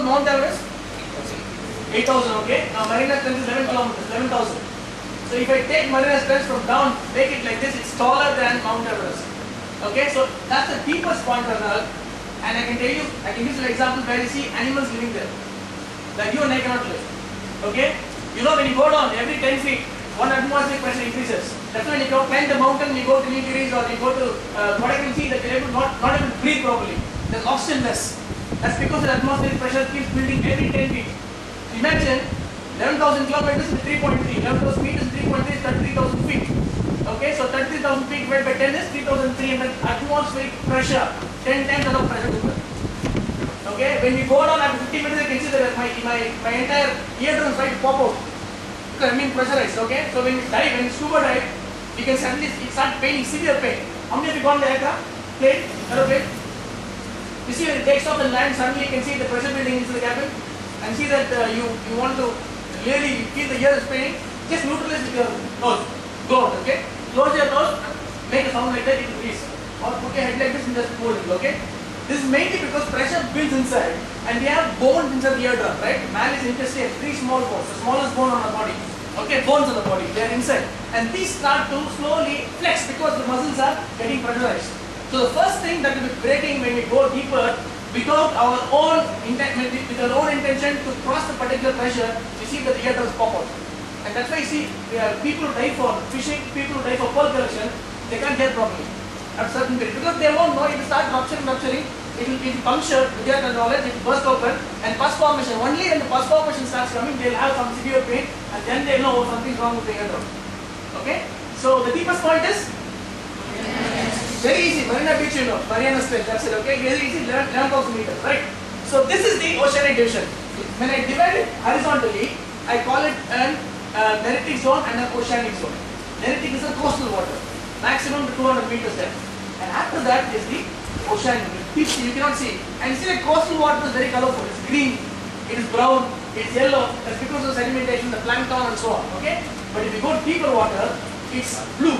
Mount Everest? 8,000, okay. Now Marina Trench is 11 kilometers, 11,000. So if I take Marina Trench from down, make it like this, it's taller than Mount Everest. Okay, so that's the deepest point on Earth. And I can tell you, I can use an example where you see animals living there. That you and I cannot live. Okay? You know when you go down every 10 feet, one atmospheric pressure increases. That's why when you climb the mountain, you go to Nilgiris or you go to uh, you see that you're able not, not to breathe properly. There's oxygen less. That's because the atmospheric pressure keeps building every 10 feet. Imagine 11,000 kilometers is 3.3. 11,000 feet is 3.3 is 33,000 feet. Okay, so 33,000 feet divided by 10 is 3,300 atmospheric pressure. 10 times the pressure difference. Okay, when we go down after 50 minutes, I can see that my, my, my entire eardrums to pop out. Because I'm being pressurized, okay? So when we dive, when we scuba dive, you can suddenly start paining, severe pain. How many of you gone the aircraft? Plane? Aeroplane? You see when it takes off and lands, suddenly you can see the pressure building into the cabin and see that uh, you, you want to really feel the ear is paining, just neutralize with your nose. Go out, okay? Close your nose, make a sound like that, it release. Or put your head like this and just pull it, okay? This is mainly because pressure builds inside and we have bones inside the eardrum, right? Malleus intestine, three small bones, the smallest bone on our body. Okay, bones on the body, they are inside. And these start to slowly flex because the muscles are getting pressurized. So the first thing that will be breaking when we go deeper without our own intent, with our own intention to cross the particular pressure, you see that the eardrums pop out. And that's why you see uh, people who die for fishing, people who die for pearl collection, they can't hear properly at certain period because they won't know if it starts rupturing, rupturing, it will be punctured without the knowledge, it will burst open and pus formation. Only when the pus formation starts coming, they'll have some severe pain and then they'll know something's wrong with the eardrum. Okay? So the deepest point is very easy. Marina Beach, you know, Mariana Trench, that's it, okay? Very easy, 11,000 meters, right? So this is the oceanic division. When I divide it horizontally, I call it an uh, neritic zone and an oceanic zone. Neritic is a coastal water, maximum to 200 meters depth. And after that is the oceanic, deep sea, you cannot see. And you see the coastal water is very colorful, it's green, it is brown, it's yellow, that's because of sedimentation, the plankton and so on, okay? But if you go deeper water, it's blue,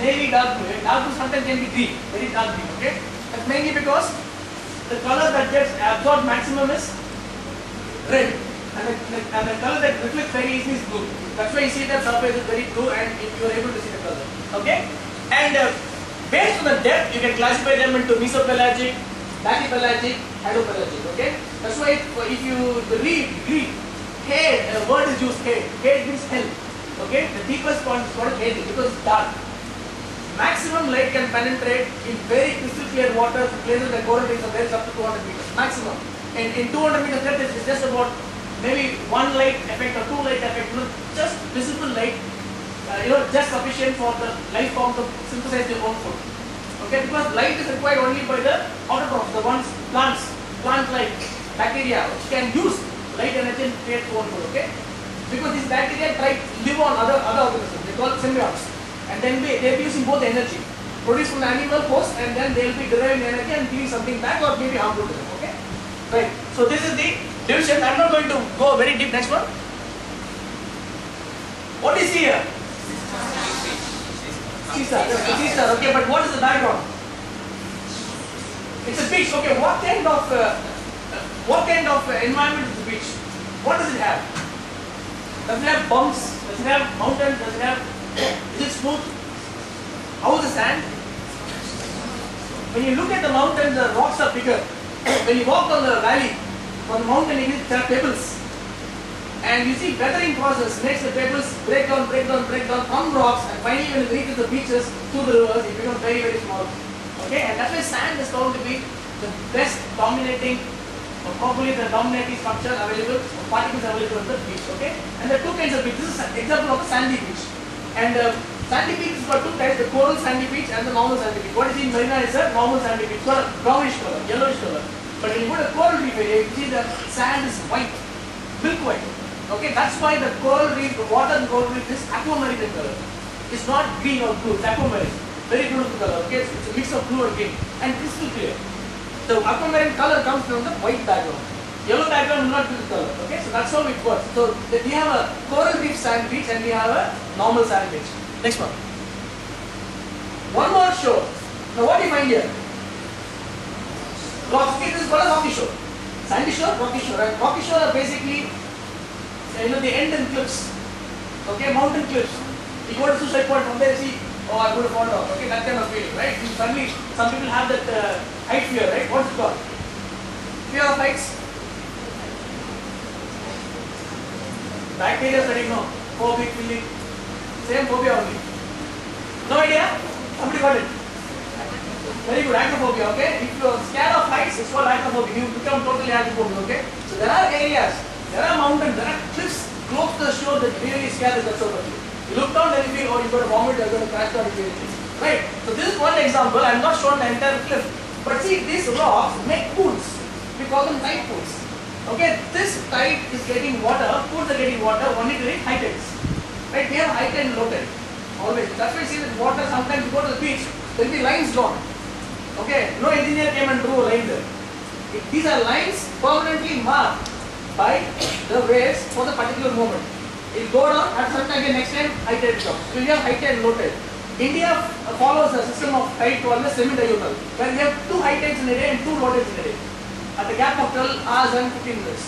navy dark blue. Dark blue sometimes can be green, very dark green, okay? That's mainly because the color that gets absorbed maximum is red. And the, the, and the color that reflects very easily is blue. That's why you see that surface is very blue and you are able to see the color. Okay? And uh, based on the depth, you can classify them into mesopelagic, bathypelagic, hadopelagic. Okay? That's why if, if you read Greek, Hade, a word is used, Hade. Hade means hell. Okay? The deepest point is called Hade because it's dark. Maximum light can penetrate in very crystal clear water to places where coral reefs are up to 200 meters. Maximum. And in 200 meters depth, it's just about maybe one light effect or two light effect, you know, just visible light, uh, you know, just sufficient for the life form to synthesize their own food. Okay, because light is required only by the autotrophs, the ones, plants, plant life, bacteria, which can use light energy and create own food, okay? Because these bacteria try to live on other, other organisms, they call symbionts. And then they, they'll be using both energy, produced from the animal host and then they'll be deriving energy and giving something back or maybe harmful to them, okay? Right, so this is the division. I'm not going to go very deep. Next one. What is here? Seastar. Seastar. Okay, but what is the background? It's a beach. Okay, what kind of uh, what kind of uh, environment is the beach? What does it have? Does it have bumps? Does it have mountains? Does it have? Is it smooth? How is the sand? When you look at the mountains, the rocks are bigger. when you walk on the valley, on the mountain, there are pebbles. And you see weathering process makes the pebbles break down, break down, break down, from rocks, and finally when it reaches the beaches, through the rivers, it becomes very, very small. Okay, and that's why sand is found to be the best dominating, or probably the dominating structure available, or particles available on the beach. Okay, and there are two kinds of beach. This is an example of a sandy beach. And uh, sandy beach is got two types: the coral sandy beach and the normal sandy beach. What is in Marina is a normal sandy beach, got brownish color, yellowish color. But when you go to coral reef area, you see the sand is white, milk white. Okay, that's why the coral reef, the water in coral reef is aquamarine in color. It's not green or blue, it's aquamarine. Very beautiful color, okay? It's, it's a mix of blue and green and crystal clear. The aquamarine color comes from the white background. Yellow background will not be the color, okay? So that's how it works. So we have a coral reef sand beach and we have a normal sand beach. Next one. One more shore. Now what do you find here? Rocks. Okay, this is called a rocky shore. Sandy shore, rocky shore. And rocky shore are basically, you know, the end in cliffs. Okay, mountain cliffs. You go to suicide point from there, see, oh, I'm going to fall down. Okay, that kind of feeling, right? And suddenly, some people have that uh, height fear, right? What's it called? Fear of heights. Bacteria studying, no. Phobic feeling. Same phobia only. No idea? Somebody got it? Very good, acrophobia, okay? If you are scared of heights, it's called acrophobia. You become totally acrophobia, okay? So there are areas, there are mountains, there are cliffs close to the shore that really scare out of you. You look down and you feel, oh, you're going to vomit, you're going to crash down you. Right? So this is one example. I'm not showing the entire cliff. But see, these rocks make pools. We call them tide pools. Okay, this tide is getting water, pools are getting water only during high tides. Right? We have high tide and low tide. Always. That's why you see that water, sometimes you go to the beach, there will be lines drawn. Okay, no engineer came and drew a line there. These are lines permanently marked by the waves for the particular moment. It will go down at some time next time high tide comes. So you have high tide and low tide. India follows a system of tide called the semi-diurnal, where we have two high tides in a day and two low tides in a day. At the gap of 12 hours and 15 minutes.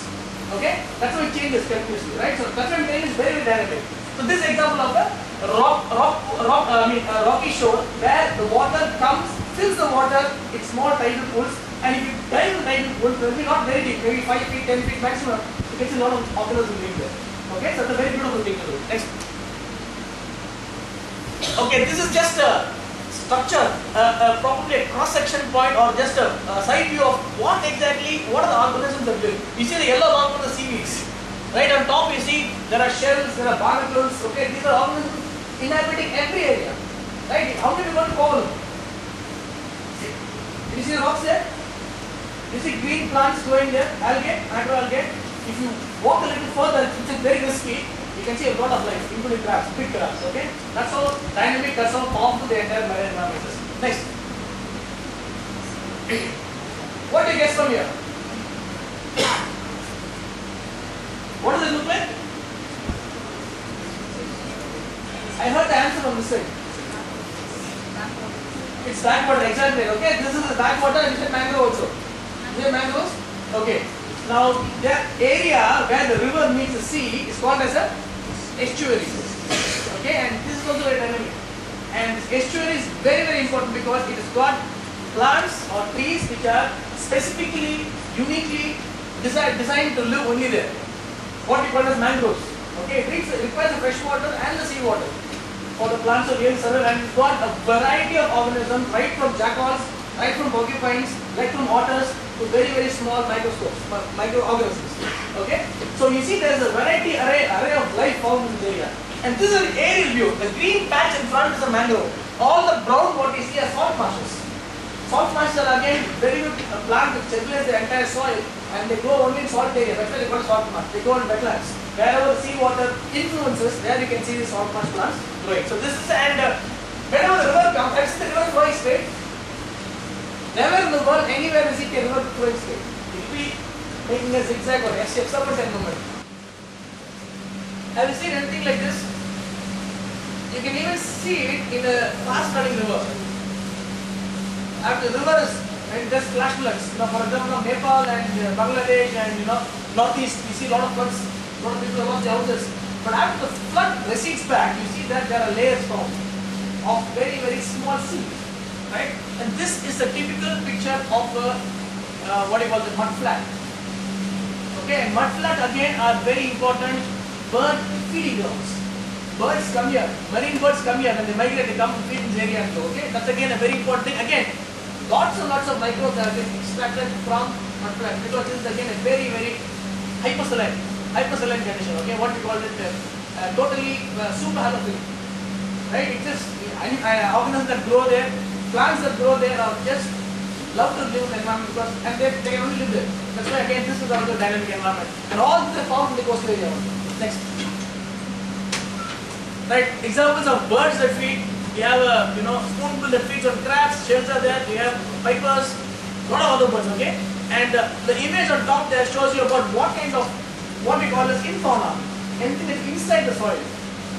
Okay? That's how it changes continuously, right? So that's saying it's very, very dynamic. So this example of a rock, rock, rock, uh, I mean, a rocky shore where the water comes, fills the water in small tidal pools, and if you dive in the tidal pool, it not very deep, maybe 5 feet, 10 feet maximum. Can see a lot of organisms living there. Okay, so that's a very beautiful thing to do. Next. Okay, this is just a structure, uh, uh, probably a cross-section point or just a, side view of what exactly, what are the organisms that live. You see the yellow mark on the seaweeds. Right on top you see there are shells, there are barnacles, okay, these are organisms inhabiting every area. Right? How many people call them? You see the rocks there? You see green plants growing there, algae, macroalgae. If you walk a little further, is very risky, can see a lot of life, including crabs, big crabs, okay? That's how dynamic, that's how powerful the entire marine environment is. Next. What do you guess from here? What does it look like? I heard the answer from this side. It's backwater, exactly. Okay, this is the backwater and it's a mangrove also. Is it mangroves? Okay. Now, the area where the river meets the sea is called as a estuary. Okay, and this is also very dynamic. And estuary is very, very important because it has got plants or trees which are specifically, uniquely designed, designed to live only there. What we call as mangroves. Okay, it requires- requires the fresh water and the sea water for the plants to really survive and it's got a variety of organisms right from jackals, right from porcupines, right from otters to very very small microscopes, microorganisms. Okay, so you see there is a variety array array of life found in this area. And this is an aerial view. The green patch in front is a mangrove. All the brown what you see are salt marshes. Salt marshes are again very good uh, plant that stabilize the entire soil and they grow only in salt area. That's why they call salt marsh. They grow in wetlands. Wherever the seawater influences, there you can see the salt marsh plants growing. So this is and uh, whenever the river comes, seen the river flowing straight. Never in the world anywhere is it a river flowing straight. Making a zigzag or S shape, serpentine movement. Have you seen anything like this? You can even see it in a fast running river. After the river is and just flash floods. You know, for example, Nepal and uh, Bangladesh and you know northeast, you see a lot of floods. A lot of people lost their houses. But after the flood recedes back, you see that there are layers formed of very very small sea, right? And this is the typical picture of a uh, what do you call the mud flat. Okay, and mud again are very important bird feeding grounds. Birds come here, marine birds come here when they migrate, they come to feed in this area go. Okay, that's again a very important thing. Again, lots and lots of microbes have been extracted from mudflat because this is again a very very hypersaline, hypersaline condition. Okay, what we call it uh, uh, totally uh, super halophilic. Right? It just uh, organisms that grow there, plants that grow there are just love to live in the environment because and they, they can only live there. That's why again this is also a dynamic environment. And all these are found in the coastal area. Next. Right, examples of birds that feed. We have a you know spoonbill that feeds on crabs, shells are there, we have pipers, lot of other birds, okay? And uh, the image on top there shows you about what kind of what we call as infauna, anything that's inside the soil.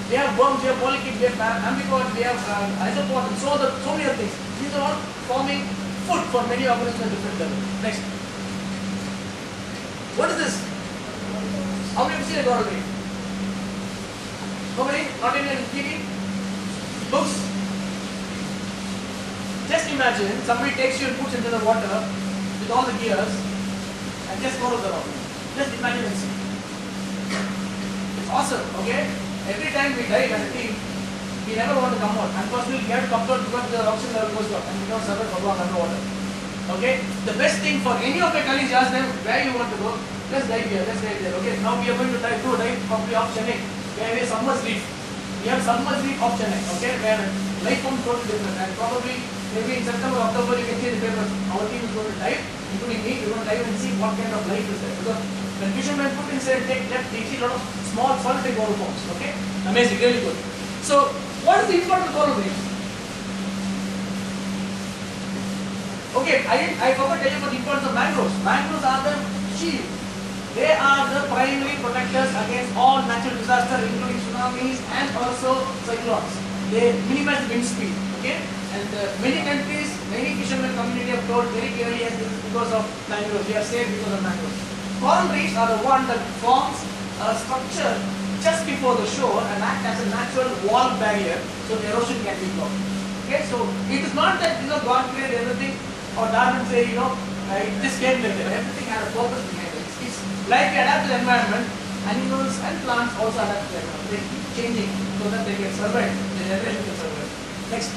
We have worms, we have polychaetes, we have am- amphipods, we have uh, isopods, and so the so many other things. These are all forming food for many organisms at different levels. Next. What is this? How many have seen a coral reef? Nobody? Not even TV? Books? Just imagine somebody takes you and puts into the water with all the gears and just follows around. Just imagine and see. It's awesome, okay? Every time we dive as a team, we never want to come out. Unfortunately, we have to come out because the oxygen level goes down and we don't survive for long underwater. Okay? The best thing for any of your colleagues, ask them where you want to go. Let's dive here, let's dive there. Okay? Now we are going to dive a dive probably off Chennai. Where we have submerged reef. We have submerged reef off Chennai. Okay? Where life form totally different. And probably maybe in September, October, you can see the paper. Our team is going to dive, including me. We're going to dive and see what kind of life is there. Because when fishermen put inside take left, they see a lot of small solitary coral forms. Okay? Amazing, really good. So, what is the importance of reefs? Okay, I, I forgot to tell you about the importance of mangroves. Mangroves are the shield. They are the primary protectors against all natural disasters, including tsunamis and also cyclones. They minimize wind speed. Okay, and uh, many countries, many fishermen community have told very clearly as this is because of mangroves. We are safe because of mangroves. Coral reefs are the one that forms a structure just before the shore and act as a natural wall barrier so the erosion can be blocked. Okay, so it is not that you know God created everything or Darwin say you know uh, it just came like that. Everything had a purpose behind it. It's, like we adapt to environment. Animals and plants also adapt to the environment. They keep changing so that they can survive. The generation can survive. Next.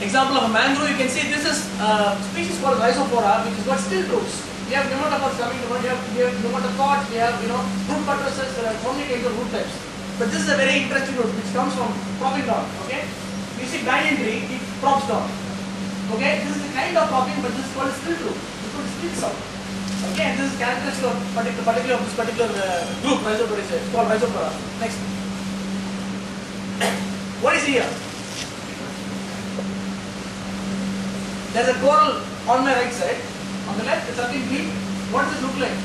Example of a mangrove, you can see this is a species called Rhizophora, which is got stilt roots. We have pneumatopods coming to we have, we have pneumatopods, we have, you know, root buttresses, there are so many kinds of root types. But this is a very interesting root which comes from propping down, okay? You see tree, it props down. Okay, this is a kind of propping, but this is called a stilt root. It's called stilts out. Okay, and this is characteristic of particular, particular of this particular uh, group, Rhizophora, it's called Rhizophora. Next. What is here? There's a coral on my right side. On the left, it's something green. What does it look like?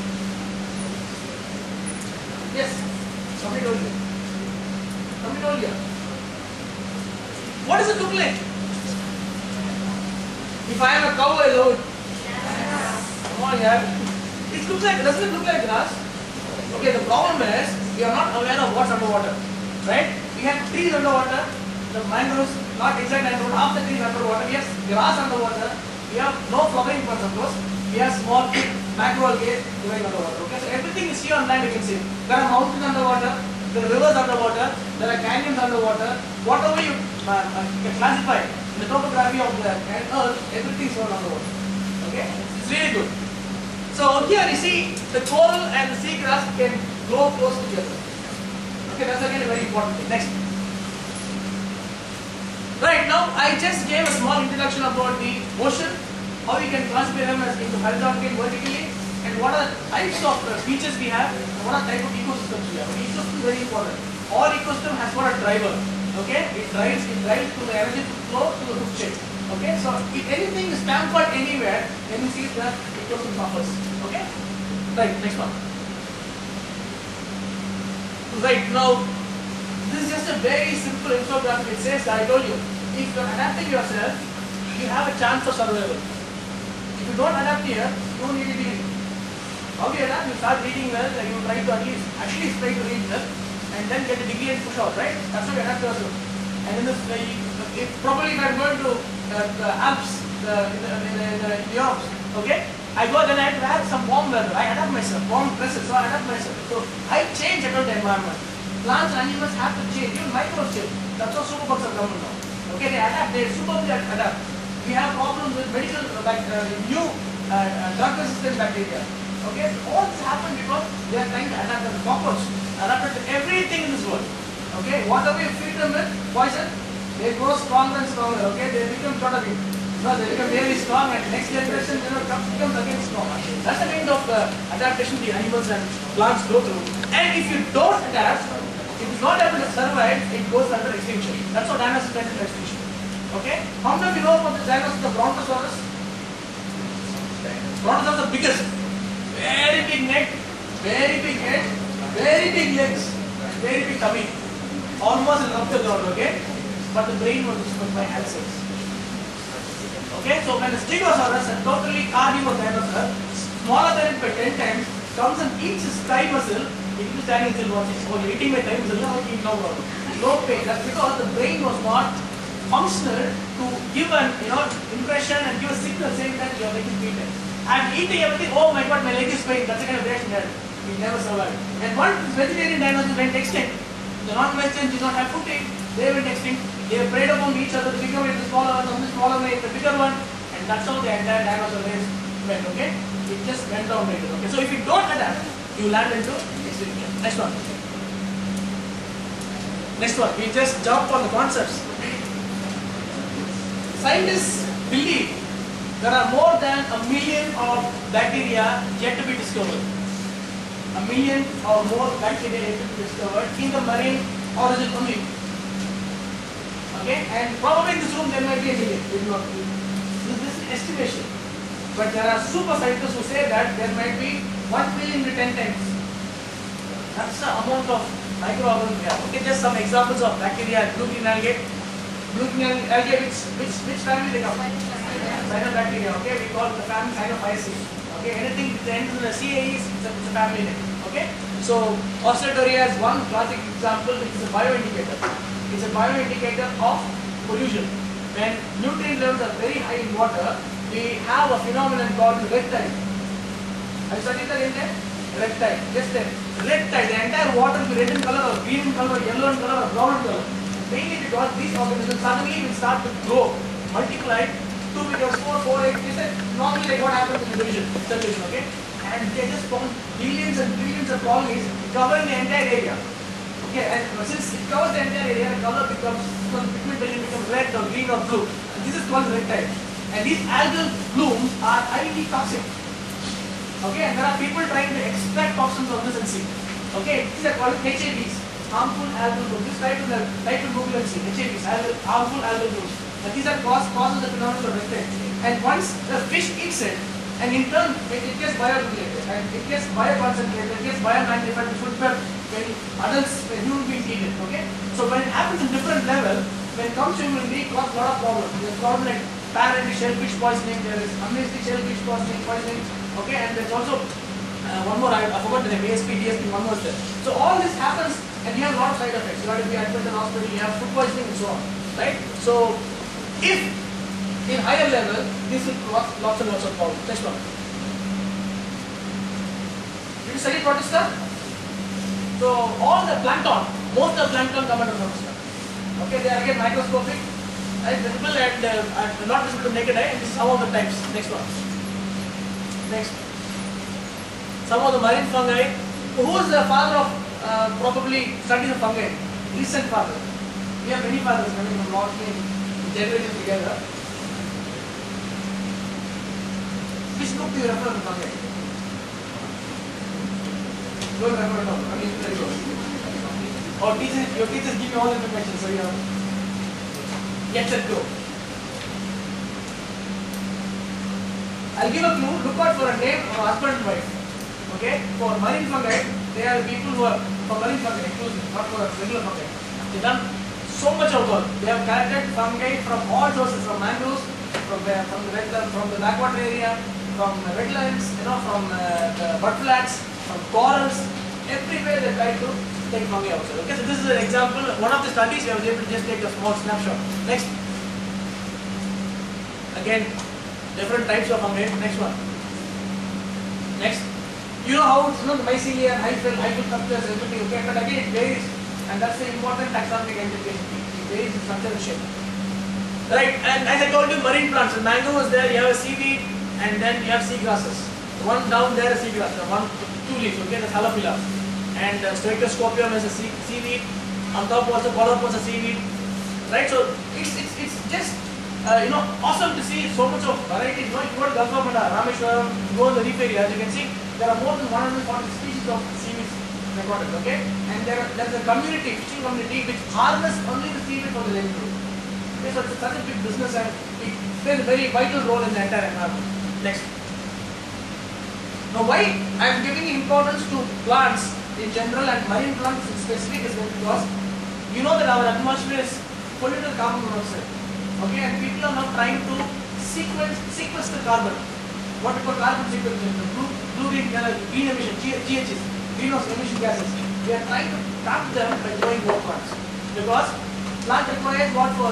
Yes. Told you. What does it look like? If I am a cow alone. Come on, yeah. It looks like, doesn't it look like grass? Okay, the problem is, we are not aware of what's underwater. Right? We have trees underwater, the mangroves, not exactly underwater, half the trees underwater, yes, grass underwater, we have no flowering plants of course, we have small macroalgae growing underwater. Okay, so everything is here on land you can see. There are mountains underwater, there are rivers underwater, there are canyons underwater, whatever you uh, uh, can classify in the topography of the earth, everything is all underwater. Okay, it's really good. So here you see the coral and the seagrass can grow close together. Okay, that's again a very important thing. Next. Right now, I just gave a small introduction about the ocean, how you can transfer them as into horizontally, vertically, and what are the types of uh, beaches we have, and what are the type of ecosystems we have. An ecosystem is very important. All ecosystem has got a driver. Okay, it drives it drives to the energy flow to the hook chain. Okay, so if anything is tampered anywhere, then you see the ecosystem suffers. Okay, right. Next one. Right now, this is just a very simple infographic. It says that I told you, if you are adapting yourself, you have a chance of survival. If you don't adapt here, you don't need to be How do you adapt? You start reading well, and you try to at least, at least try to read well, and then get a degree and push out, right? That's how you adapt yourself. And in this, if probably if I'm going to uh, the Alps, the, in the, in the, in the okay? I go then I have to have some warm weather. I adapt myself, warm dresses, so I adapt myself. So I change to the environment. Plants and animals have to change, even microbes change. That's how superbugs are coming now. Okay, they adapt, they superbly adapt. We have problems with medical, uh, like uh, new uh, uh, drug resistant bacteria. Okay, all this happened because they are trying to adapt a cockroach, adapted to everything in this world. Okay, whatever you feed them with poison, they grow stronger and stronger. Okay, they become of no, they become very strong and next generation you know, comes, becomes again strong. That's the kind of uh, adaptation the animals and plants go through. And if you don't adapt, it is not able to survive, it goes under extinction. That's how dinosaurs extinction. Okay? How of you know about the dinosaurs, the Brontosaurus? Brontosaurus the biggest. Very big neck, very big head, very big legs, very big tummy. Almost in up the ground, okay? But the brain was destroyed by ancestors. Okay, so when the Stegosaurus, a totally carnivore dinosaur, smaller than it by 10 times, comes and eats his thigh muscle, will be standing still watching. Oh, you're eating my thigh muscle, now I eat no problem. No pain. That's because the brain was not functional to give an you know impression and give a signal saying that your leg is beaten. I'm eating everything, oh my god, my leg is pain. That's the kind of reaction that we never survived. And once vegetarian dinosaurs went extinct, the non-vegetarians did not have eat. They went extinct. They preyed upon each other. The bigger one, the smaller one, the smaller one, the bigger one, and that's how the entire dinosaur race went. Okay, it just went down later. Okay, so if you don't adapt, you land into extinction. Next one. Next one. We just jump on the concepts. Scientists believe there are more than a million of bacteria yet to be discovered. A million or more bacteria yet to be discovered in the marine origin only. Okay, and probably in this room there might be a million. Do not know. This, is estimation. But there are super scientists who say that there might be 1 million to 10 times. That's the amount of microorganisms we have. Okay, just some examples of bacteria, blue-green algae. Blue-green uh, algae, which, which, family they come? Cyanobacteria, okay, we call the family Cyanophyceae. Okay, anything that ends in a CAE is it's a, it's a family name. Okay, so Oscillatoria is one classic example, which is a bioindicator. It's a bioindicator of pollution. When nutrient levels are very high in water, we have a phenomenon called red tide. Have you studied that in there? Red tide. Just there. Red tide. The entire water will be red in color or green in color, or yellow in color or brown in color. Mainly because these organisms suddenly will start to grow, multiply, 2 meters, 4, 4, 8, this is normally like what happens in division, subdivision, okay? And they just found billions and billions of colonies covering the entire area. Okay, and since it covers the entire area, the color becomes, because pigment doesn't become red or green or blue. And this is called red tide. And these algal blooms are highly toxic. Okay, and there are people trying to extract toxins from this and see. Okay, these are called HABs, harmful algal blooms. Just try to, try to Google and see, HABs, harmful algal blooms. These are cause, causes the phenomenon of tide. And once the fish eats it, and in turn, it, it gets bioregulated, and it gets bioconcentrated, it gets biomagnified to food when adults, when human beings eat it, okay? So when it happens in different level, when it comes to human being, it causes a lot of problems. There's problem like parent shellfish poisoning, there is amnesic shellfish poisoning, poisoning, okay? And there's also uh, one more, I, I forgot the name, ASP, DSP, one more there. So all this happens, and you have a lot of side effects. You have to be admitted in hospital, you have food poisoning and so on, right? So if in higher level, this will cause lots and lots of problems. Next one. Did you study protista? So all the plankton, most of the plankton come under protista. Okay, they are again microscopic, right, visible and, uh, not visible to naked eye. And this is some of the types. Next one. Next. Some of the marine fungi. Who is the father of uh, probably studies of fungi? Recent father. We have many fathers coming from North generations together. Which book do you refer to fungi? Don't refer at all. I mean, very good. Or teachers, your teachers give you all the information, so you know. Get set, go. I'll give a clue. Look out for a name of husband and wife. Okay? For marine fungi, they are people who are for marine fungi, exclusive, not for regular fungi. They've done so much of work. They have collected fungi from all sources, from mangroves, from the from the wetland, from the backwater area, from the wetlands, you know, from uh, the mud from corals, everywhere they try to take fungi outside. Okay, so this is an example. One of the studies we was able to just take a small snapshot. Next. Again, different types of fungi. Next one. Next. You know how it's you know, the mycelia and hyphal, hyphal structures, everything, okay, but again it varies. And that's the important taxonomic identification. It varies in structure and shape. Right, and as I told you, marine plants, the mango is there, you have a seaweed, and then you have sea grasses. One down there is sea grass, one, two leaves, okay, that's halophila. And uh, is a sea, seaweed, on top also Polypus a seaweed. Right, so it's, it's, it's just, uh, you know, awesome to see so much of variety. You know, you go to Gulf of Rameshwaram, you go in the reef area, as you can see, there are more than 140 species of seaweeds recorded, okay? And there are, there's a community, fishing community, which harvests only the seaweed for the livelihood. Okay, so it's such a big business and it plays a very vital role in the entire environment. Next. Now why I am giving importance to plants in general and marine plants in specific is because you know that our atmosphere is polluted with carbon monoxide. Okay, and people are now trying to sequence sequester carbon. what we call carbon sequestration, the blue green color, green emission, GHGs, greenhouse emission gases. We are trying to trap them by growing more plants. Because plant requires what for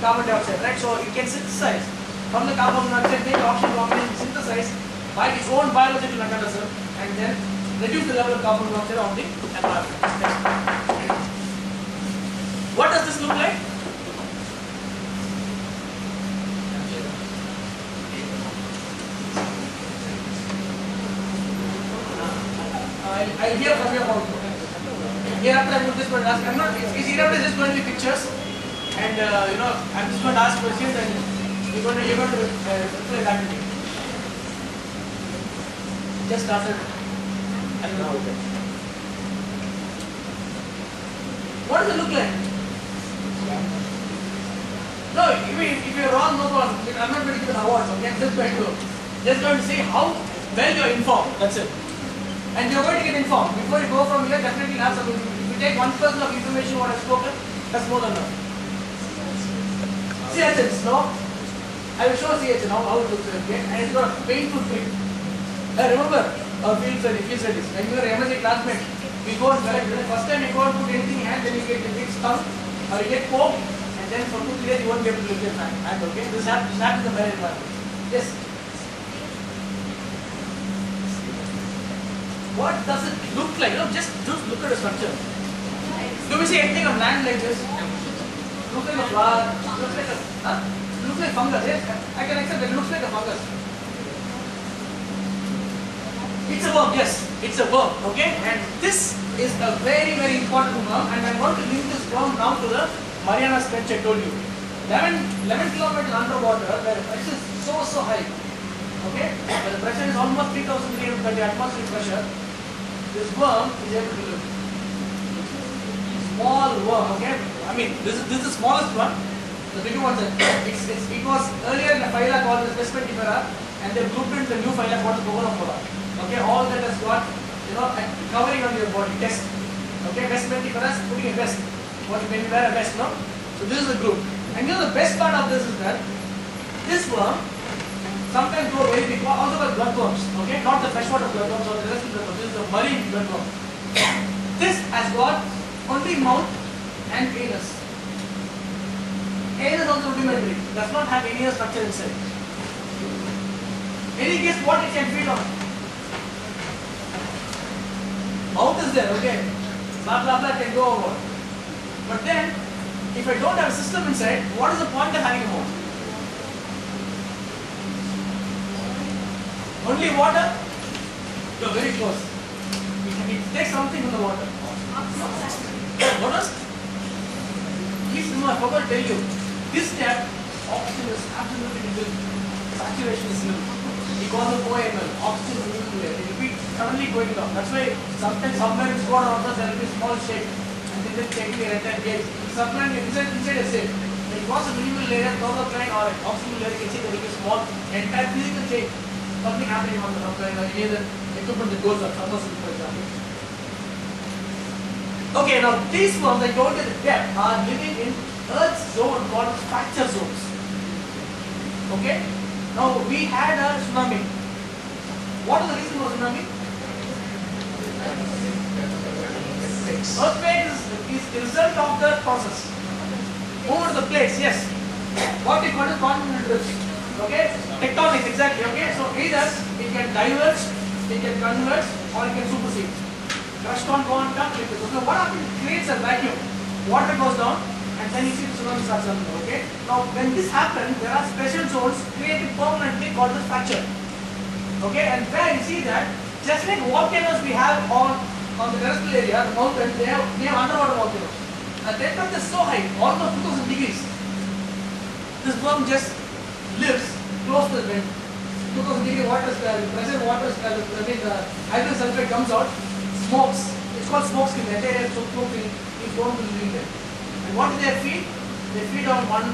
carbon dioxide, right? So it can synthesize from the carbon dioxide, make oxygen oxygen synthesize by its own biological mechanism and then reduce the level of carbon dioxide on the environment. What does this look like? I'll hear from you about it. Hereafter I will just going to ask, I'm not, it's, it's hereafter just going to be pictures and uh, you know, I'm just going to ask questions and you're going to, you're going to uh, reply back to me. Just started. I don't know. What does it look like? No, if, if you're wrong, no problem. I'm not going to give an award, okay? I'm just going to, just going to say how well you're informed. That's it. And you're going to get informed. Before you go from here, definitely have some. If you take one person of information what I've spoken, that's more than enough. CHNs, no? I will show CHN how, how it looks like, okay? And it's got a painful print. Uh, remember, our field study, field studies. When you were MSc classmate, we go and select. The first time you go and put anything in hand, then you get the big stung, or you get poked, and then for two, three days you won't be able to lift your hand. Okay? This happens, this in the married environment. Yes. What does it look like? You know, just, just look at the structure. Do we see anything of land like this? Looks like a flower. Looks like a. Huh? Looks like fungus. Yes, I can accept that. It looks like a fungus. It's a worm. Yes, it's a worm. Okay, and this is a very very important worm, and I'm going to link this worm now to the Mariana Trench I told you. 11, 11 kilometers underwater, where the pressure is so so high. Okay, where the pressure is almost 3,330 atmospheric pressure. This worm is able to live small worm, okay? I mean, this is, this is the smallest one. The bigger ones, are- it's, it's, it was earlier in a phyla called the Vestimentifera and they grouped into the new phyla called the Pogonophora. Okay, all that has got, you know, covering on your body, test. Okay, Vestimentifera is putting a vest. What you wear a vest, no? So this is the group. And you know the best part of this is that this worm sometimes grow very big, also called bloodworms. Okay, not the freshwater bloodworms or the rest of the bloodworms. This is the marine bloodworm. This has got only mouth and anus. Anus also rudimentary, does not have any other structure inside. Any guess what it can feed on? Mouth is there, okay. Blah blah blah can go over. But then, if I don't have a system inside, what is the point of having a mouth? Only water? You're very close. It, takes something from the water. Please remember, I forgot to tell you. This step, oxygen is absolutely nil. Saturation is nil. Call the OML, oxygen is nil. It will be suddenly going down. That's why sometimes submarines go on others, there will be small shake. And they just taking the entire gauge. Submarine inside, inside a safe. It was a minimal layer, thermocline or an oxygen layer, you can see there will small entire physical change. Something happening on the submarine or any other equipment that goes up, submersible for example. Okay, now these ones told you the depth are living in Earth's zone called fracture zones. Okay? Now we had a tsunami. What is the reason for tsunami? Earthquake is, is the result of the process. Of the place, yes. What we call is continental drifts. Okay? Tectonics, exactly. Okay? So either it can diverge, it can converge, or it can supersede crushed on go on come like. So what happens? Creates a vacuum. Water goes down and then you see tsunami starts happening. Okay. Now when this happens, there are special zones created permanently called the fracture. Okay, and there you see that just like volcanoes we have on on the terrestrial area, the mountains, they have they have underwater volcanoes. The temperature is so high, almost 2000 degrees. This worm just lives close to the vent. 2000 degree water, uh, pressure water, uh, I mean, the hydrogen sulfide comes out, smokes. It's called smoke entire air so smoking is going to living there. And what do they feed? They feed on one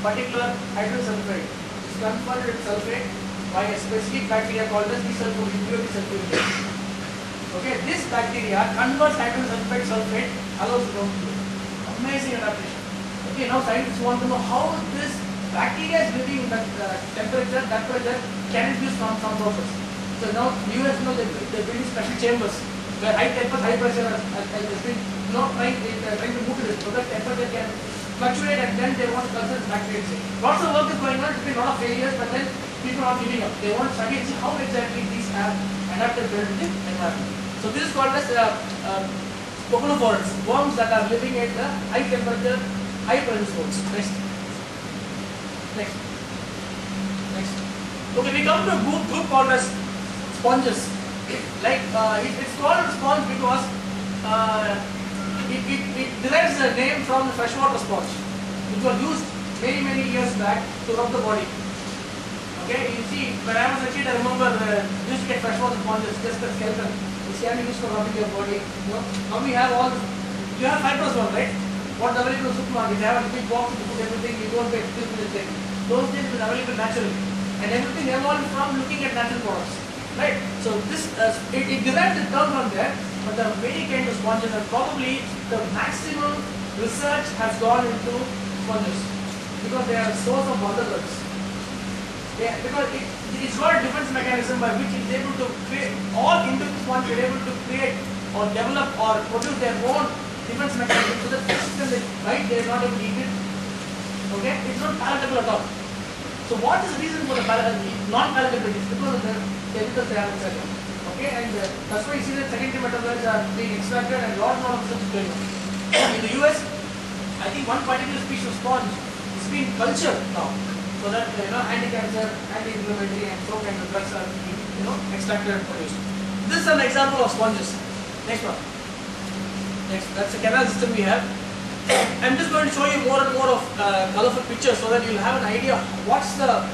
particular hydrogen sulfide. It's converted sulfate by a specific bacteria called as desulfurization. desulfurization. Okay, this bacteria converts hydrogen sulfide sulfate, allows it to. Amazing adaptation. Okay, now scientists want to know how this bacteria is living in uh, temperature, that pressure can induce some some process. So now US know they they're building special chambers where high temperature, high pressure been you know trying uh, trying to move to it so that temperature can fluctuate and then they want to consider bacteria. Lots of work is going on, it's been a lot of failures, but then people are not giving up. They want to study and see how exactly these have adapted well to the environment. So this is called as uh, uh, worms that are living at the high temperature, high pressure zones. Next. Next. Okay, we come to a group, group called as sponges. Like uh, it, it's called a sponge because uh, it, it, it derives the name from the freshwater sponge, which was used many many years back to rub the body. Okay, you see, when I was a kid, I remember uh, used to get freshwater sponges, just the skeleton. It's can be used for rubbing your body. You know, now we have all. You have fibrous one, right? What's available in the supermarket? They have a big box to put everything. You don't pay this thing. Those things was available naturally, and everything evolved from looking at natural products, right? So this uh, it, it derived the term from there, but there are many kinds of sponges, and probably the maximum research has gone into sponges because they are a source of other drugs. Yeah, because it, it's got a defense mechanism by which it's able to create, all individual sponges are able to create or develop or produce their own defense mechanism so that the system they bite, they are not able to eat it. Okay? It's not palatable at all. So what is the reason for the non-palatability? It's because of the they have inside. Okay? And uh, that's why you see that secondary metabolites are being extracted and lot more of is going. In the US, I think one particular species of sponge is being cultured now so that you know anti-cancer, anti-inflammatory and so kind of drugs are being you know extracted and produced. This is an example of sponges. Next one. Next, that's the canal system we have. I'm just going to show you more and more of uh, colorful pictures so that you'll have an idea what's the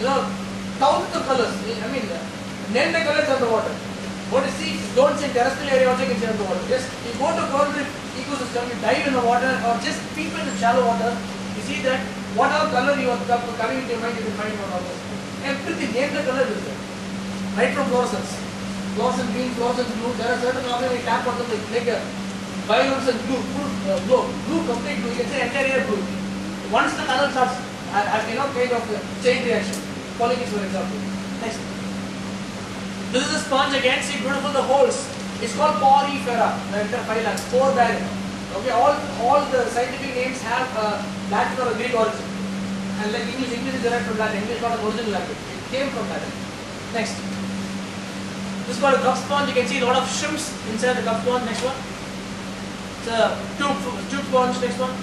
you know thousands of colors. I mean, name the colors underwater. What you see, don't see terrestrial area also you can see underwater. Just you go to coral reef ecosystem, you dive in the water or just peep into shallow water, you see that whatever color you are coming into your mind, you will find one of those. Everything, name the color is there. Right from fluorescence. Fluorescent green, fluorescent blue, there are certain organic tap on water like a bioluminescent blue, full uh, blue, blue, complete blue, can say entire blue. Once the color starts, I, I you know, kind of chain reaction. Polyps for example. Next. This is a sponge again, see beautiful the holes. It's called porifera, the entire phyla, four. Okay, all all the scientific names have uh, Latin or Greek origin. And like English, English is derived from Latin. English is not an original language. It came from Latin. Next. This is called a cup sponge. You can see a lot of shrimps inside the cup sponge. Next one. It's a tube, tube sponge. Next one.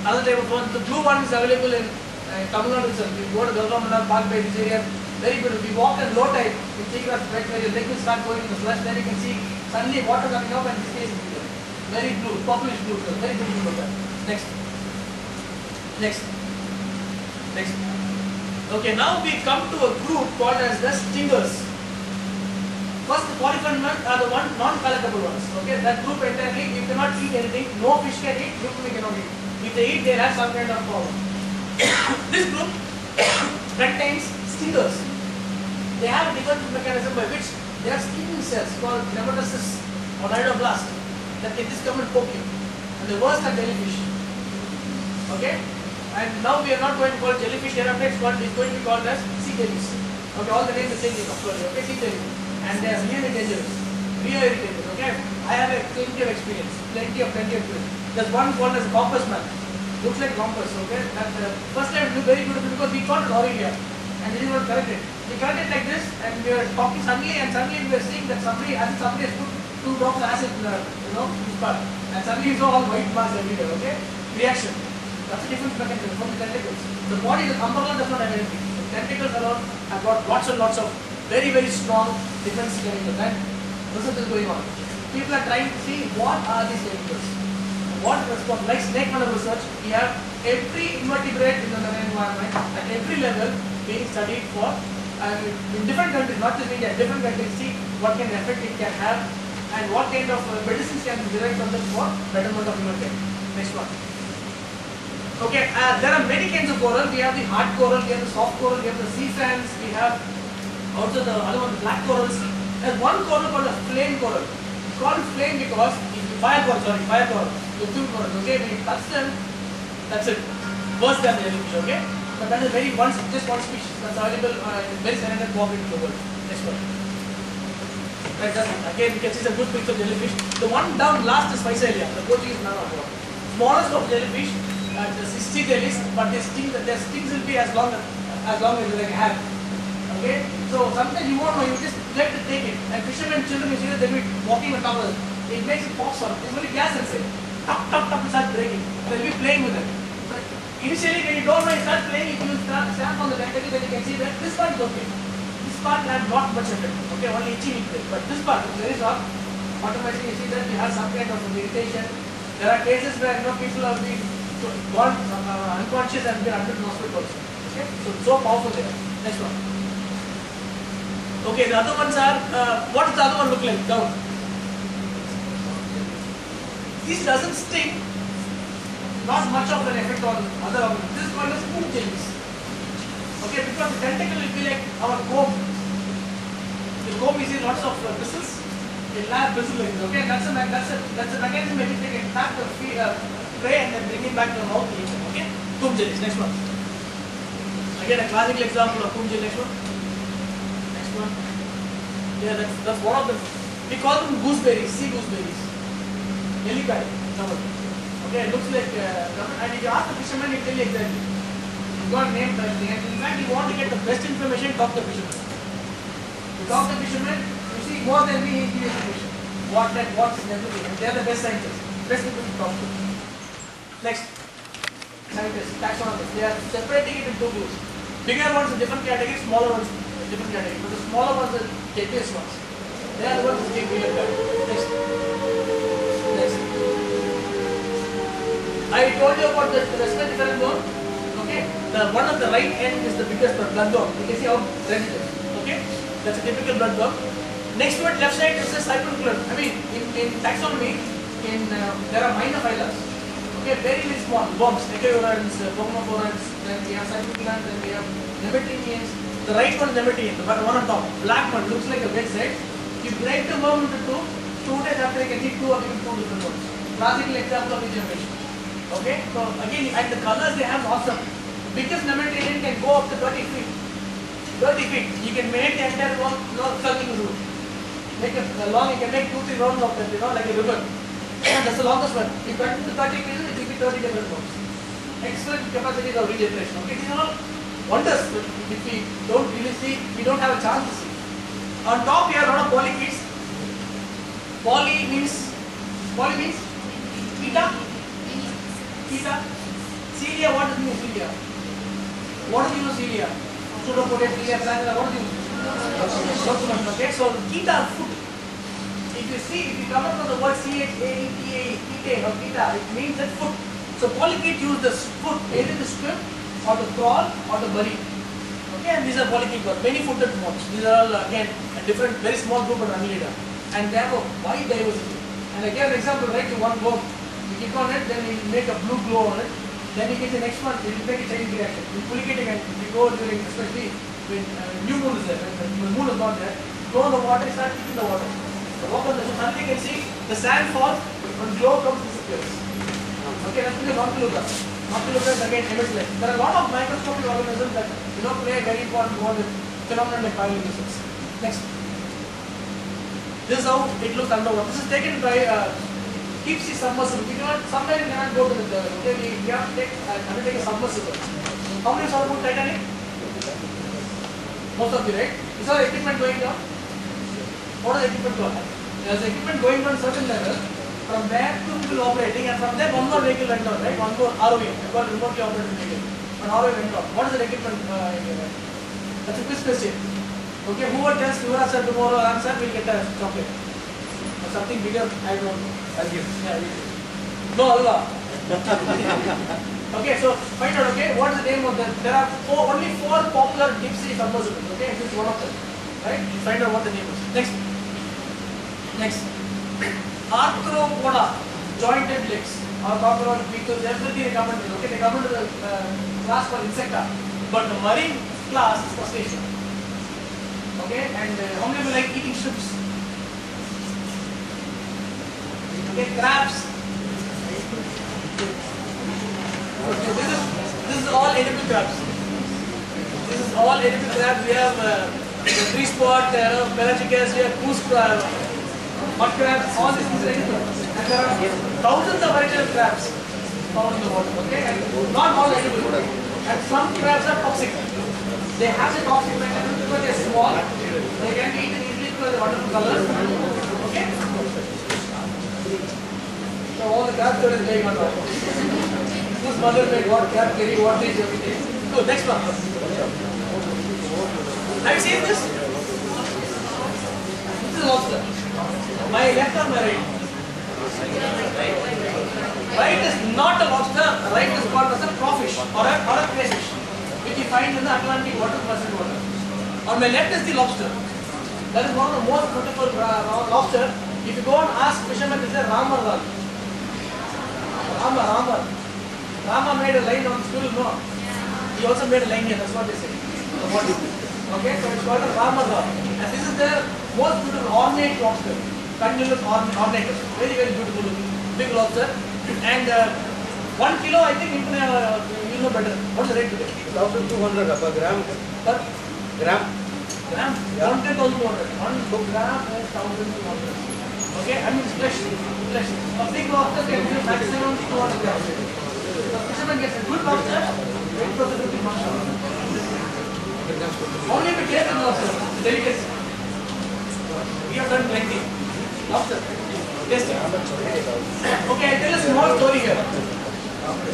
Another type of one. The blue one is available in uh, Tamil Nadu itself. You go to Galgamanda, Palk Bay, this area. Very good. You walk at low tide, you take that right where your leg will start going in the flush, then you can see suddenly water coming up and this case is clear. Very blue, purplish blue. color. Very beautiful that. Next. Next. Next. Okay, now we come to a group called as the stingers. First, the polyphenomen are the one non-palatable ones. Okay, that group entirely you cannot eat anything. No fish can eat. Human cannot eat. If they eat, they have some kind of problem. this group contains stingers. They have a different mechanism by which they have stinging cells called nematocysts or cnidoblast that can just come and poke you. And the worst are jellyfish. Okay? And now we are not going to call jellyfish here, it's, going to be called as sea jellies. Okay, all the names are changing slowly. Okay, sea jellies. And they are really dangerous. Really dangerous. Okay? I have a plenty of experience. Plenty of plenty of experience. There's one called as compass man. Looks like compass, okay? And uh, first time it looked very beautiful because we thought it Aurelia. And we didn't want to correct it. We correct it like this and we were talking suddenly and suddenly we were seeing that somebody as somebody has put two drops of acid in the, you know, this part. And suddenly you saw all white mass everywhere, okay? Reaction. That's a different mechanism from the tentacles. The body, the umbrella does not have anything. The tentacles alone have got lots and lots of very, very strong defense chemicals. And research is going on. People are trying to see what are these chemicals. What response, like snake model research, we have every invertebrate in the marine environment at every level being studied for and in different countries, not just India, different countries, see what kind of effect it can have and what kind of uh, medicines can be derived from them for betterment of human care. Next one. Okay, uh, there are many kinds of coral. We have the hard coral, we have the soft coral, we have the sea fans, we have also the other one, the black corals. There's one coral called a flame coral. It's called flame because it's fire coral, sorry, fire coral. The two corals, okay? When you touch them, that's it. Worse than the okay? but that is very one, just one species that's available uh, in very selected pocket in the world. Next one. Right, that's it. Again, you can see some good picture of jellyfish. The one down last is Physalia, the Portuguese nana Smallest of jellyfish, uh, the sea jellies, but their sting, their stings will be as long as, as long as a hair. Okay? So sometimes you won't know, you just let it take it. And fishermen children, you see that they'll be walking on top of it. Makes it pop on. There's only gas inside. Tuck, tuck, tuck, it starts breaking. They'll be playing with it. But initially, when you don't know, you start playing, if you start stamp on the tentacle, then you can see that this part is okay. This part I have not much effect. Okay, only itching it there. But this part there is soft. Automatically, you see that you have some kind of irritation. There are cases where you know people have been gone uh, unconscious and been admitted in hospital also. Okay, so so powerful there. Next one. Okay, the other ones are, uh, what does the other one look like? Down. This doesn't sting, not much of an effect on other organs. This one is poop jellies. Okay, because the tentacle will be like our comb. The comb is in lots of uh, bristles. It have bristle. Okay, that's a that's a that's a mechanism by which they can tap the fe- uh, prey and then bring it back to the mouth. Okay, comb jellies. Next one. Again, a classical example of comb jelly. Next one. Yeah, that's that's one of them. We call them gooseberries, sea gooseberries. Nellikai, Tamil. Okay, it looks like, uh, and if you ask the fisherman, he'll tell you exactly. You got name everything. And in fact, you want to get the best information, talk to the fisherman. You talk to the fisherman, you see more than me, he'll information. What that, what's and everything. And they're the best scientists. Best people to talk to. Next. Scientists, taxonomists. They are separating it in two groups. Bigger ones in different categories, smaller ones different categories. But the smaller ones are deadliest ones. They are the ones take real time. Next. Next. I told you about the different bone. Okay, the one on the right end is the biggest blood dog. You can see how red it is. Okay, that's a typical blood dog. Next one, left side is a cycloclone. I mean, in, in taxonomy, in uh, there are minor phylums. Okay, very very small worms, Echiurans, uh, then we have cycloclone, then we have Nemertinians. The right one is Nemertinian, the one on top, black one looks like a red set. You break the worm into two. Two days after you can see two or even two different ones. Classical example of regeneration. Okay, so again, and the colors they have awesome. Biggest Nemertinian can go up to 30 feet. 30 feet. You can make the entire worm no, circling route. Make a, long, you can make two, three rounds of that, you know, like a ribbon. That's the longest one. You cut it to 30 pieces, it will be 30 different worms. Excellent capacities of regeneration. Okay, these are all wonders if we don't really see, we don't have a chance to see. On top here, a lot of polychaetes. Poly means, poly means theta, theta. Cilia, what mean cilia? What know cilia? Pseudopodia, cilia, planula, what you know? Okay, so theta foot. If you see, if you come up with the word C-H-A-E-T-A, theta or theta, it means that foot. So polychaete use the foot either to swim or to crawl or to bury. Okay, and these are polychaete birds, many footed forms. These are all again a different, very small group of annelida. And they have a wide diversity. And again, an example, right, you one worm. You click on it, then you make a blue glow on it. Then you get the next one, it will make a chain reaction. You polychaete again, you go during, especially when uh, new moon is there, when the moon is not there, go in the water, start kicking the water. So walk on the, so suddenly you can see the sand falls, when glow comes, disappears. Okay, that's the Noctiluca. Noctiluca is again emits. There are a lot of microscopic organisms that you know play a very important role in phenomena like bioluminescence. Next. This is how it looks underwater. This is taken by uh, deep sea submersible. We cannot, sometimes we cannot go to the dirt. Okay, we, we have to take, uh, undertake a submersible. How many saw about Titanic? Most of you, right? Is our equipment going down? What is the equipment going on? There's equipment going down certain level. From there, two people operating, and from there, one more vehicle went down, right? One more ROV, we call remotely operated vehicle. An ROV went down. What is the equipment uh? That's a quiz question. Okay, whoever tells whoever answer tomorrow answer will get a chocolate. Or something bigger, I don't know. I'll give. Yeah, you- no, Allah. okay, so find out, okay, what is the name of the, there are four, only four popular deep sea submersibles, okay, this is one of them, right? Find out what the name is. Next. Next. Arthropoda, jointed legs, or about beetles, everything they come into, okay, they come into the uh, class for insecta, but the marine class is crustacean. Okay, and uh, how many of you like eating shrimps? Okay, crabs. Okay, this is this is all edible crabs. This is all edible crabs. We have uh, the three spot, uh, you know, pelagic we have goose crab, mud crabs, all these things are edible. And there are thousands of of crabs found in the water. Okay, and not all edible. And some crabs are toxic. They have the toxic mechanism because they are small. They can be eaten easily because they are wonderful colors. Okay. So all the crabs are going on. now. Whose mother made what crab curry, what dish, everything. Good, next one. Have you seen this? Is lobster. My left or my right? Right is not a lobster, right is called as a crawfish or a, or a crayfish, which you find in the Atlantic water, Pacific water. On my left is the lobster. That is one of the most beautiful uh, lobster. If you go and ask fishermen, they say Ramar Rama, Rama. Rama made a line on the stool, no. He also made a line here, that's what they say. Okay, so it's called a Ramadan. And this is the most beautiful ornate lobster. Continuous ornate, ornate. Very, very beautiful looking. Big lobster. And uh, one kilo, I think, you know, uh, you know better. What's the rate today? Thousand two hundred 200 per gram. Per Gram. gram? Yeah. 1,200. One gram is 1,200. Okay, I mean it's flesh. Flesh. A big lobster can be maximum 200 grams. The fisherman gets a good lobster, 8% of the mashallah. Only if it tastes in lobster, delicacy. We have done plenty. Tasting. Okay, I tell a small story here.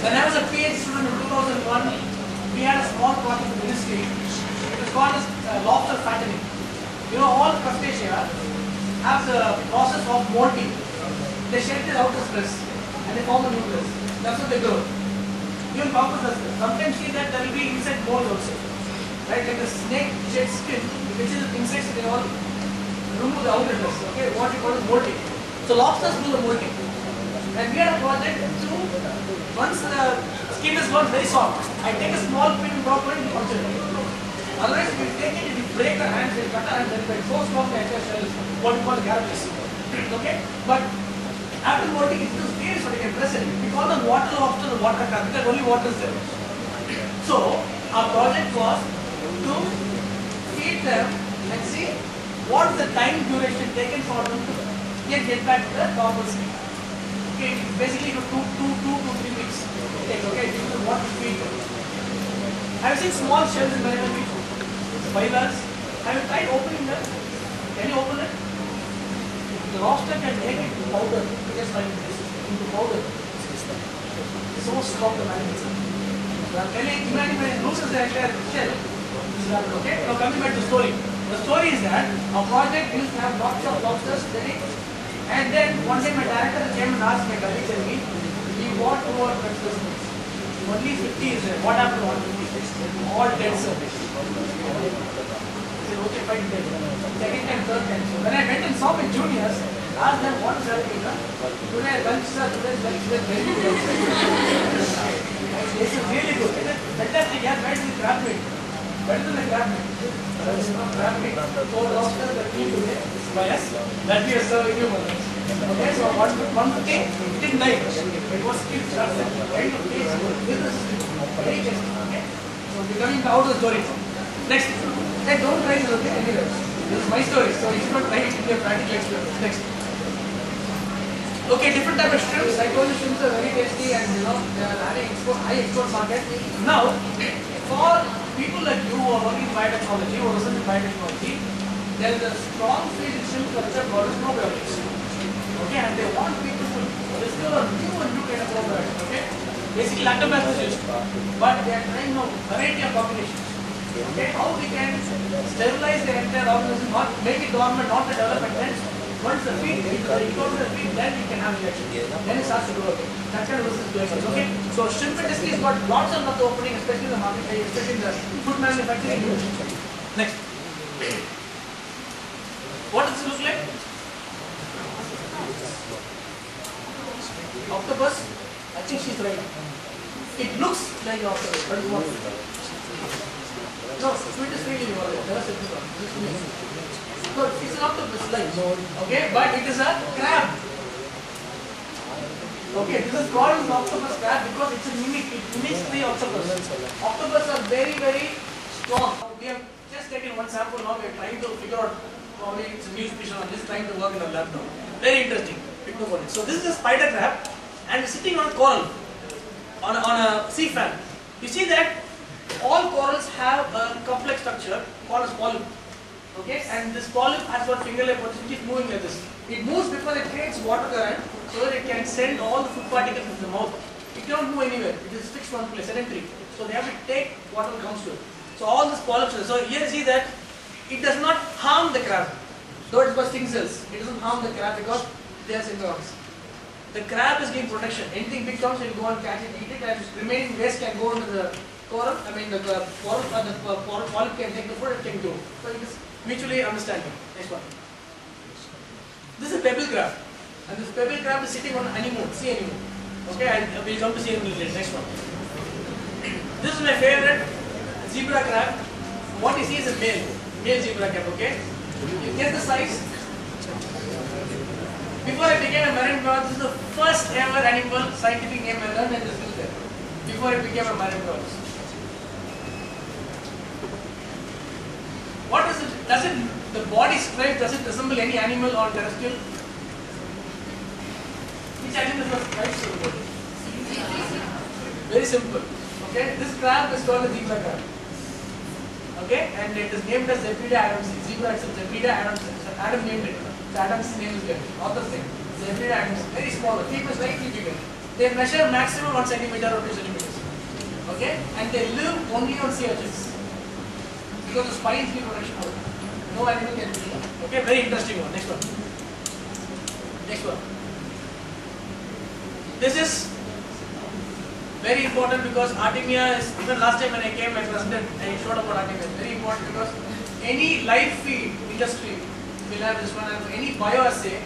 When I was a PhD student in 2001, we had a small project in the ministry. It was called as uh, lobster fattening. You know, all crustacea have the process of molting. They shed their outer stress and they form a nucleus. That's what they do. Even cockroach does this. Sometimes see that there will be insect mold also. Right? Like the snake sheds skin, which is insects, they all remove the outer dress. Okay, what you call is molting. So lobsters do the molting. And we had a project to, once the skin is gone very soft, I take a small pin and drop it the puncture it. Otherwise, if you take it, if you break the hands, you cut the hands, then it's so strong the entire shell is what we call carapace. Okay? But after molting, it's too serious, but you can press it. We call them water lobster or water crab because only water is there. So, our project was to feed them and see what is the time duration taken for them to get, get back to the normal speed. Okay, basically for two, two, two to three weeks. Take, okay, due to what we feed them. I've seen small shells in Marina Beach, bivalves. Have you tried opening them? Can you open it? The lobster can make it into powder, just like this, into powder. It's so strong the mechanism. Can you imagine when it loses the entire shell? Okay, now coming back to story. The story is that a project used to have lots of lobsters ready. And then one day my director came and asked my colleague, tell me, we want more specimens. Only 50 is there. What happened to 150? All dead sir. I said, okay, fine. Second time, third time. So when I went and saw my juniors, asked them is happening. Huh? Today lunch, sir, today's lunch was very good. This is really good. Fantastic, yeah, better than the crab the. There is no crab meat. Four lobsters that we us, that we are serving you. Okay, so one, one thing, it didn't die. It was still. This is very tasty. Okay, so we're coming out of the story. Next, hey, don't try this, okay? This is my story, so you should not try it in your practical experience. Next. Okay, different type of shrimps. I shrimps are very tasty and you know they are having export, high export market. Now, for people like you who are working in biotechnology or research in biotechnology, there is a strong shrimp culture called as probiotics. Okay, and they want people to discover new and new kind of probiotics. Okay, basically lactobacillus used, but they are trying now variety of combinations. Okay, how we can sterilize the entire organism, not make it dormant, not to development, once the feed, if it goes to the feed, then you can have injection. Then it starts to grow again. That kind of business is going on. Okay, so shrimp industry has got lots of nuts opening, especially in the market, eh, especially in the food manufacturing. Next. What does it look like? Octopus? I think she's right. It looks like octopus, but it's not. No, squid is really more. There are certain ones. No, it's an octopus like. Okay, but it is a crab. Okay, this is called an octopus crab because it's a mimic. It mimics the octopus. Octopus are very, very strong. We have just taken one sample now. We're trying to figure out probably it's a new species. I'm just trying to work in a lab now. Very interesting. So this is a spider crab and sitting on a coral on a, on a sea fan. You see that all corals have a complex structure called as polyp. Okay, and this polyp has got finger-like protein which moving like this. It moves because it creates water current so that it can send all the food particles into the mouth. It cannot move anywhere. It is fixed one place, sedentary. So they have to take whatever comes to it. So all these polyps. So here see that it does not harm the crab. Though it's got sting cells, it doesn't harm the crab because they are symbionts. The crab is giving protection. Anything big comes, it will go and catch it, eat it, and remaining waste can go into the coral. I mean, the uh, coral, uh, the uh, coral polyp can take the food, it can go. So it is mutually understanding. Next one. This is a pebble crab, and this pebble crab is sitting on anemone, sea anemone. Okay, and we'll come to sea anemone later. Next one. This is my favorite zebra crab. What you see is a male, male zebra crab. Okay, you get the size. Before I became a marine biologist, this is the first ever animal scientific name I learned and it's still there. Before I became a marine biologist. What is it? Does it, the body strength, does it resemble any animal or terrestrial? Which animal has stripes on the body? Very simple. Okay, this crab is called a zebra crab. Okay, and it is named as Zebrida Adams. Zebra itself, Zebrida adamsi. So Adam named it. So Adam's name is there. Author's name. Zebrida adamsi. Very small. The female is bigger. They measure maximum 1 centimeter or 2 centimeters. Okay, and they live only on sea urchins. Because the spines give protection out. No animal can do. Okay, very interesting one. Next one. Next one. This is very important because Artemia is, even last time when I came, I presented, I showed about Artemia. It's very important because any live feed industry will have this one any bioassay,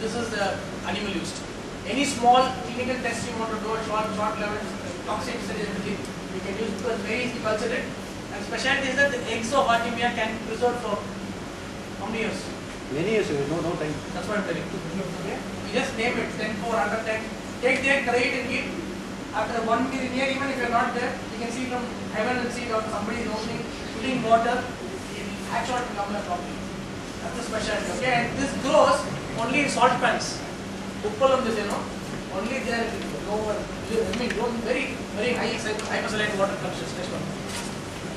this is the animal used. Any small clinical test you want to do short, short level, toxic studies, everything, you can use because very easy to culture it. And specialty is that the eggs of Artemia can be preserved for how many years? Many years ago, no, no time. That's what I'm telling you. Okay? You just name it 10 4 under 10. Take the egg, try it and eat. After one year, year, even if you're not there, you can see from heaven and see or somebody is opening, putting water, it hatch out and come properly. That's the specialty. Okay? And this grows only in salt pans. Uppalam this, you know. Only there it will go over. I mean, very, very high hypersaline water temperatures. Next one.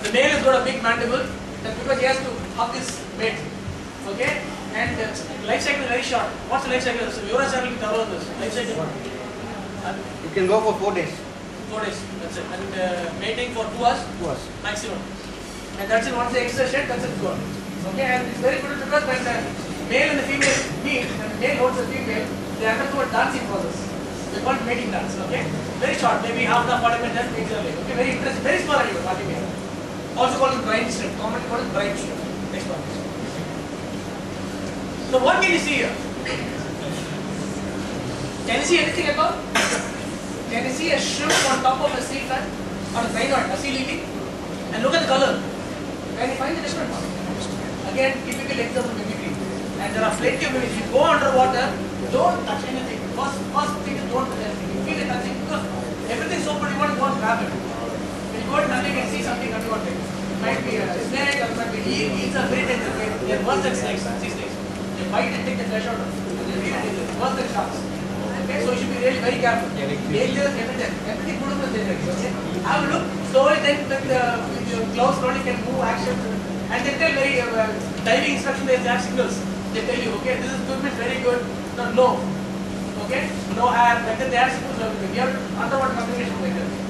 The male has got a big mandible. That's because he has to hug his mate. Okay? And uh, life cycle is very short. What's the life cycle? So Euro channel will cover this. Life cycle. It can go for four days. four days. That's it. And uh, mating for two hours Two hours. maximum. And that's it. Once the eggs are shed, that's it. Gone. Okay? And it's very good because when the male and the female meet, and the male holds the female, they undergo a dancing process. They call it mating dance. Okay? Very short. Maybe half the 40 minutes, are. Okay? Very interesting. Very small animal. 40 minutes. Also called the brine shrimp. Commonly called it brine shrimp. Next one. So what can you see here? Can you see anything at all? Can you see a shrimp on top of a sea fan? Or a crinoid, a sea lily? And look at the color. Can you find the difference? Again, typical example of mimicry. And there are plenty of mimicry. You go underwater, don't touch anything. First, first thing is don't touch anything. You feel it touching because everything's open, you want to go and grab it. When you go to nothing and see something. It might be a snake, or it might be eel. Eels are very dangerous. They- They are worse than snakes, sea snakes. They bite and take the flesh out of it. They're really dangerous. Worse than sharks. Okay, so you should be really very careful. Dangerous, everything. Everything good is dangerous. Okay? Have a look. Slowly then with, the, with your gloves you can move action. And they tell very uh, diving instruction, they have signals. They tell you, okay, this is very good. No, no. Okay? No air. Like that, they have signals. We have underwater communication like that.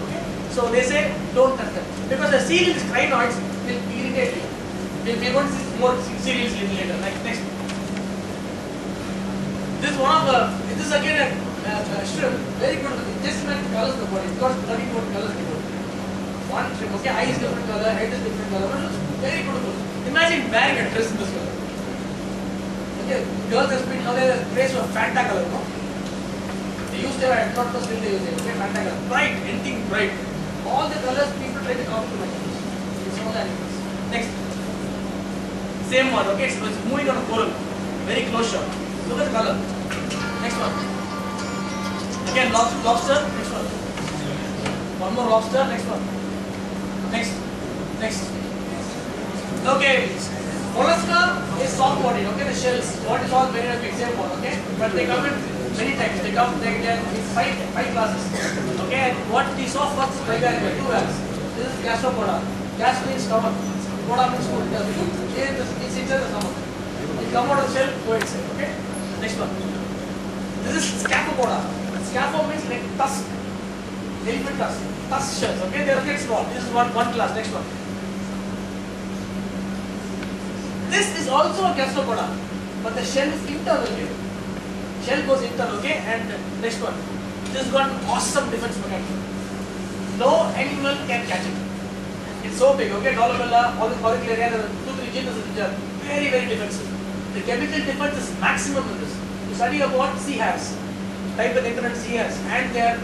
So they say, don't touch them. Because the seal is crinoids will irritate you. We, we want to see more little later. Like next. This is one of the, this is again a, a, a shrimp, very good. Just like colors the body. It's got 34 colors in it. One shrimp, okay, eye is different color, head is different color, very beautiful. Imagine wearing a dress in this color. Okay, girls have been, now they dress of Fanta color, no? They used to have, not first still they use it, okay, Fanta color. Bright, anything bright. All the colors people try to my It's all animals. Next. Same one, okay, so it's moving on a coral. Very close shot. Look at the color. Next one. Again, lobster, lobster. Next one. One more lobster. Next one. Next. Next. Okay. Mollusca is soft bodied, okay? The shells, what is all very one, okay? But they come in many types. They come, they get in five, five classes. Okay, and what we saw first is Bivalvia, two valves. This is gastropoda. Gas means stomach. Poda means food. Does food. Is, it's inside the stomach. It come out of the shell, go inside, okay? Next one. This is scaphopoda. Scapho means like tusk. Elephant tusk. Tusk shells, okay? They are quite small. This is one, one class. Next one. This is also a gastropoda, but the shell is internal here. Shell goes internal, okay? And next one. This got awesome defense mechanism. No animal can catch it. It's so big, okay? Dolabella, auricularia, there are two, three genus are very, very defensive. The chemical defense is maximum in this. You study about sea hares, type of internet sea hares, and their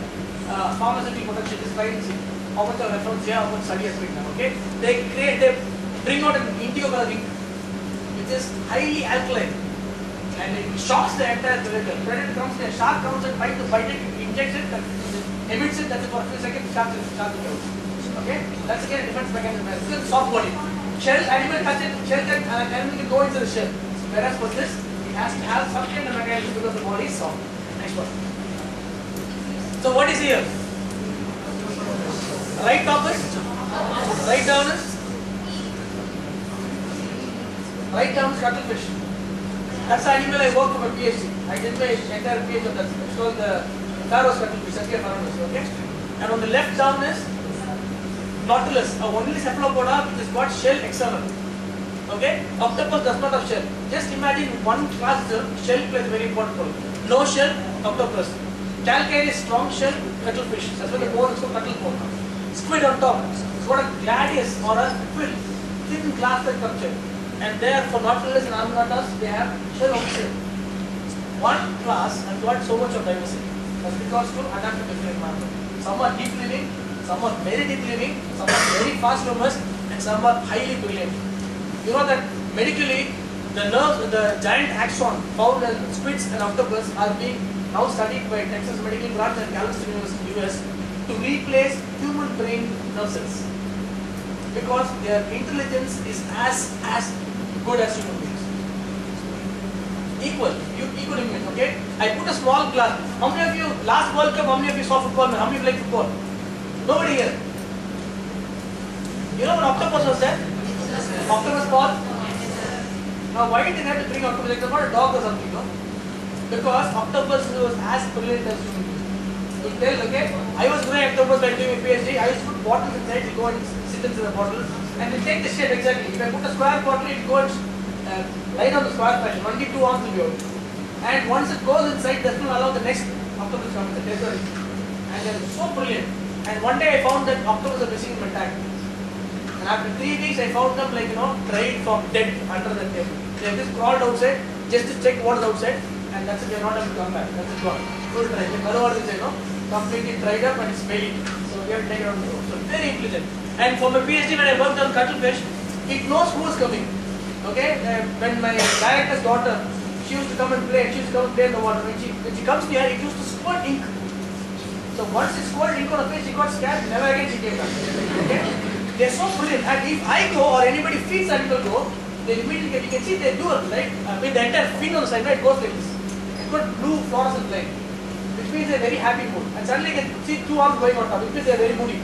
uh, pharmaceutical potential is see how much of reference here, how much study has been done, okay? They create, they bring out an indigo which is highly alkaline and it shocks the entire predator. Predator comes, the shark comes and tries to bite it, injects it, that emits it, that's it for a few seconds, shark is shark is. Okay? That's again a defense mechanism. This is soft body. Shell, animal touch it, shell can, uh, animal can go into the shell. Whereas for this, it has to have some kind of mechanism because the body is soft. Next one. So what is here? Right top right down right down is cuttlefish. That's the animal I worked for my PhD. I did my entire PhD on that. It's called the Sepia pharaonis, okay? And on the left down is Nautilus, a only cephalopoda which has got shell external. Okay? Octopus does not have shell. Just imagine one class shell plays very important role. No shell, octopus. Calcaire is strong shell, cuttlefish. That's why the bone is called cuttle. Squid on top. It's got a gladius or a quill, thin glass-like structure. And there for Nautilus and Ammonites, they have shell shell. One class has got so much of diversity. That's because to adapt to different environment. Some are deep living, some are very deep living, some are very fast swimmers, and some are highly brilliant. You know that medically, the nerve, the giant axon found in squids and octopus are being now studied by Texas Medical Branch and Galveston University, US, to replace human brain nerve cells because their intelligence is as as good as human beings. Equal, you equal it, okay? I put a small glass. How many of you last World Cup? How many of you saw football? How many of you like football? Nobody here. You know what octopus was there? Octopus ball. Now why did they have to bring octopus? Like not a dog or something, no? Because octopus was as brilliant as human beings. Tell, okay? I was doing octopus by doing a PhD. I used to put bottles inside. You go and sit into the bottle, and they take the shape exactly. If I put a square bottle, it goes uh, right on the square fashion. Only two arms will be. And once it goes inside, does not allow the next octopus to come in. That's. And they're so brilliant. And one day I found that octopus are missing in my tank. And after three weeks, I found them like, you know, dried from dead under the table. They have just crawled outside just to check what is outside. And that's it, they're not able to come back. That's it, gone. Full dry. The color is, you know, completely dried up and it's. So we have to take it the road. So very intelligent. And for my PhD, when I worked on cuttlefish, it knows who is coming. Okay? Uh, when my director's daughter, she used to come and play, she used to come and play in the water. When she, when she comes near, it used to squirt ink. So once it squirted ink on her face, she got scared. Never again she came back. Okay? They're so brilliant. And if I go or anybody feeds animal go, they immediately get, you can see they do it, right? Uh, with the entire fin on the side, right? Goes like this. It's got blue fluorescent line, which means they're very happy mood. And suddenly you can see two arms going on top, which means they're very moody.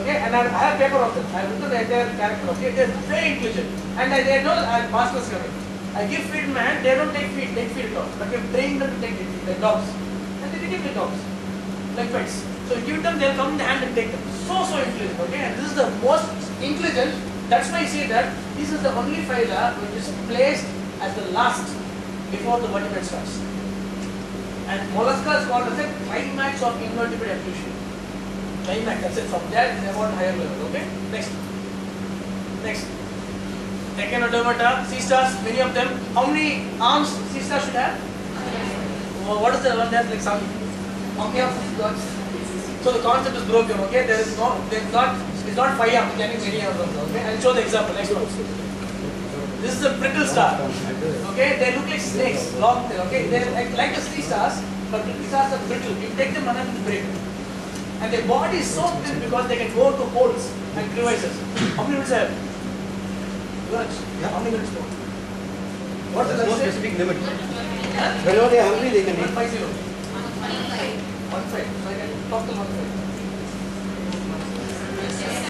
Okay, and I have, paper of them. I have written the entire character. Okay, they're very intelligent. And I, they know I have masters coming. I give feed hand, they don't take feed, take feed all. But we trained them to take it, like dogs. And they give the dogs, like pets. So you give them, they'll come in the hand and take them. So, so intelligent, okay? And this is the most intelligent. That's why I say that this is the only phyla uh, which is placed as the last before the vertebrate starts. And mollusca is called as a climax of invertebrate evolution. Climax, that's it. From there, they want higher level, okay? Next. Next. Echinodermata, sea stars, many of them. How many arms sea stars should have? Well, what is the one that's like some? How many arms got? So the concept is broken, okay? There is no, there is not, it's not five arms, getting many arms, okay? I'll show the example, next one. This is a brittle star, okay? They look like snakes, long tail, okay? They're like, like the sea stars, but brittle stars are brittle. You take them and then break. And their body is so thin because they can go to holes and crevices. How many minutes have? lunch. Yeah. How many minutes more? What's the There's no specific limit. Whenever they are hungry, they can eat. five zero. One five. So I can talk to one five.